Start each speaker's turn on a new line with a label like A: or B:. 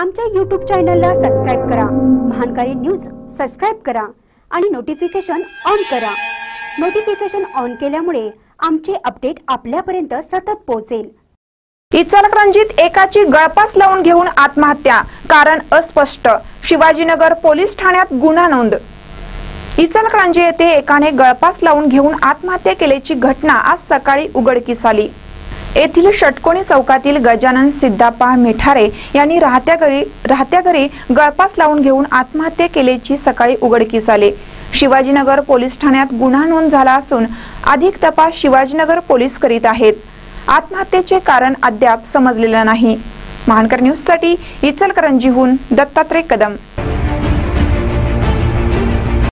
A: आमच्या यूट्यूब चॅनलला सबस्क्राईब करा. महानकारी न्यूज सबस्क्राईब करा आणि नोटिफिकेशन ऑन करा. नोटिफिकेशन ऑन केल्यामुळे आमचे अपडेट आपल्यापर्यंत सतत पोहोचेल.
B: इचलकरंजीत एकाची गळपास लावून घेऊन आत्महत्या कारण अस्पष्ट. शिवाजीनगर पोलीस ठाण्यात गुन्हा नोंद. इचलकरंजी येथे एकाने गळपास लावून घेऊन आत्महत्या केल्याची घटना आज सकाळी उघडकीस आली. येथील षटकोणी चौकातील गजानन सिद्धाप्पा मिठारे यांनी राहत्या घरी राहत्या घरी गळपास लावून घेऊन आत्महत्या केल्याची सकाळी उघडकीस आले. शिवाजीनगर पोलीस ठाण्यात गुन्हा नोंद झाला असून अधिक तपास शिवाजीनगर पोलीस करीत आहेत. आत्महत्येचे कारण अद्याप समजलेलं नाही. महानकर न्यूजसाठी इचलकरंजीहून दत्तात्रय कदम.